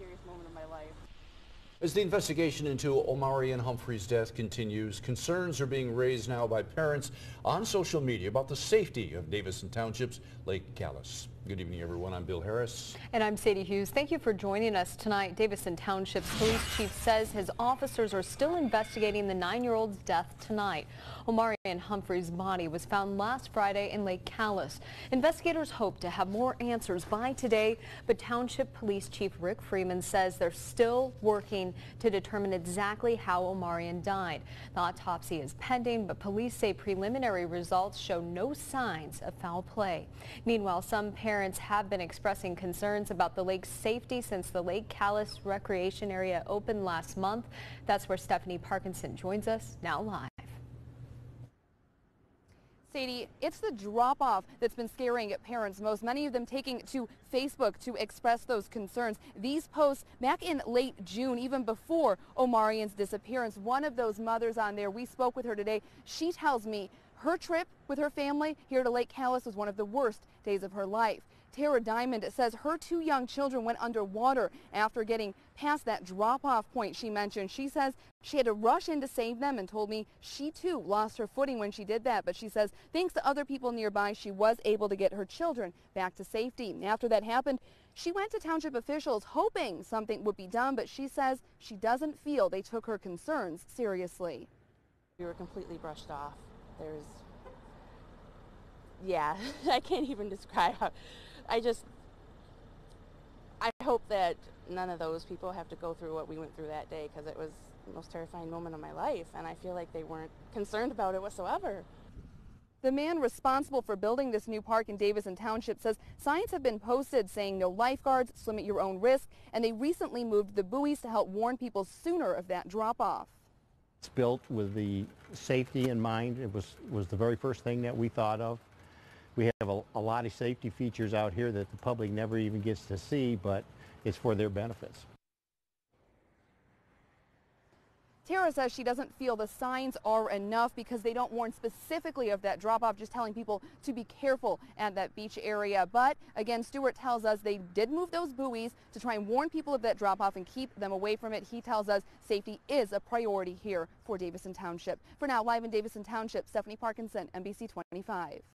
scariest moment of my life. As the investigation into Omarion Humphrey's death continues, concerns are being raised now by parents on social media about the safety of Davison Township's Lake Callis. Good evening, everyone. I'm Bill Harris. And I'm Sadie Hughes. Thank you for joining us tonight. Davison Township's police chief says his officers are still investigating the nine-year-old's death tonight. Omarion Humphrey's body was found last Friday in Lake Callis. Investigators hope to have more answers by today, but Township Police Chief Rick Freeman says they're still working to determine exactly how Omarion died. The autopsy is pending, but police say preliminary results show no signs of foul play. Meanwhile, some parents have been expressing concerns about the lake's safety since the Lake Callis recreation area opened last month. That's where Stephanie Parkinson joins us now live. Sadie, it's the drop-off that's been scaring parents most, many of them taking to Facebook to express those concerns. These posts back in late June, even before Omarion's disappearance, one of those mothers on there, we spoke with her today, she tells me her trip with her family here to Lake Callis was one of the worst days of her life. Tara Diamond says her two young children went underwater after getting past that drop-off point she mentioned. She says she had to rush in to save them and told me she too lost her footing when she did that. But she says thanks to other people nearby, she was able to get her children back to safety. After that happened, she went to township officials hoping something would be done, but she says she doesn't feel they took her concerns seriously. We were completely brushed off. There's, yeah, I can't even describe how, I just, I hope that none of those people have to go through what we went through that day because it was the most terrifying moment of my life and I feel like they weren't concerned about it whatsoever. The man responsible for building this new park in Davison Township says signs have been posted saying no lifeguards, swim at your own risk, and they recently moved the buoys to help warn people sooner of that drop-off. It's built with the safety in mind. It was, was the very first thing that we thought of. We have a, a lot of safety features out here that the public never even gets to see, but it's for their benefits. Tara says she doesn't feel the signs are enough because they don't warn specifically of that drop-off, just telling people to be careful at that beach area. But again, Stewart tells us they did move those buoys to try and warn people of that drop-off and keep them away from it. He tells us safety is a priority here for Davison Township. For now, live in Davison Township, Stephanie Parkinson, NBC 25.